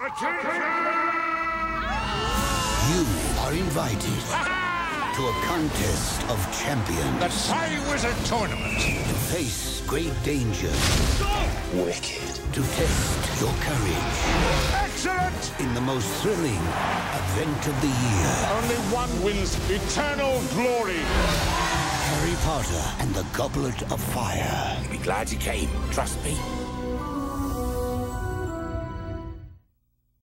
You are invited to a contest of champions. The wizard Tournament. To face great danger. Wicked. To test your courage. Excellent! In the most thrilling event of the year. Only one wins eternal glory. Harry Potter and the Goblet of Fire. You'll be glad you came. Trust me.